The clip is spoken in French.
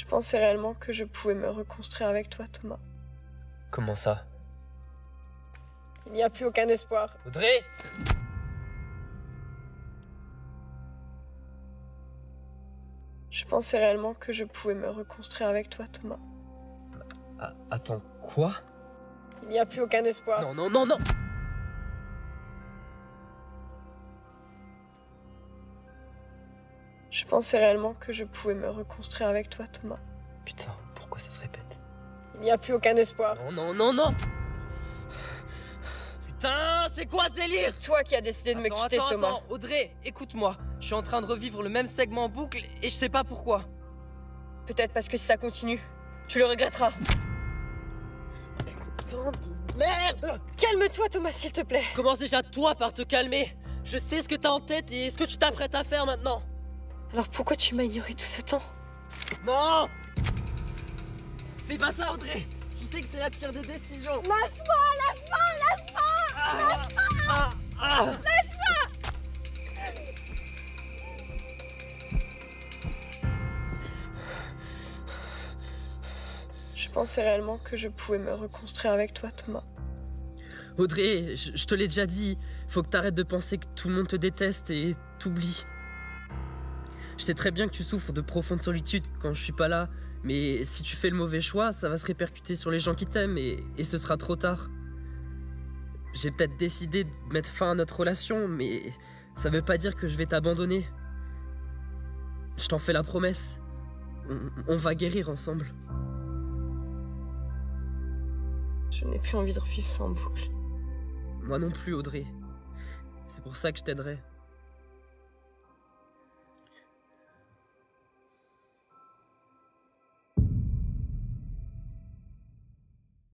Je pensais réellement que je pouvais me reconstruire avec toi, Thomas. Comment ça? Il n'y a plus aucun espoir. Audrey Je pensais réellement que je pouvais me reconstruire avec toi, Thomas. Attends, quoi? Il n'y a plus aucun espoir. Non, non, non, non Je pensais réellement que je pouvais me reconstruire avec toi, Thomas. Putain, pourquoi ça se répète Il n'y a plus aucun espoir. Non, non, non, non Putain, c'est quoi ce délire Toi qui as décidé de me quitter, attends, Thomas. attends, Audrey, écoute-moi. Je suis en train de revivre le même segment en boucle et je sais pas pourquoi. Peut-être parce que si ça continue, tu le regretteras. Merde Calme-toi, Thomas, s'il te plaît. Commence déjà toi par te calmer. Je sais ce que t'as en tête et ce que tu t'apprêtes à faire maintenant. Alors pourquoi tu m'as ignoré tout ce temps? Non Fais pas ça, Audrey Tu sais que c'est la pire des décisions Lâche-moi, lâche-moi, lâche-moi Ah, ah. Je pensais réellement que je pouvais me reconstruire avec toi, Thomas. Audrey, je, je te l'ai déjà dit, faut que t'arrêtes de penser que tout le monde te déteste et t'oublies. Je sais très bien que tu souffres de profonde solitude quand je suis pas là, mais si tu fais le mauvais choix, ça va se répercuter sur les gens qui t'aiment et, et ce sera trop tard. J'ai peut-être décidé de mettre fin à notre relation, mais ça veut pas dire que je vais t'abandonner. Je t'en fais la promesse. On- on va guérir ensemble. Je n'ai plus envie de revivre en boucle. Moi non plus, Audrey. C'est pour ça que je t'aiderai.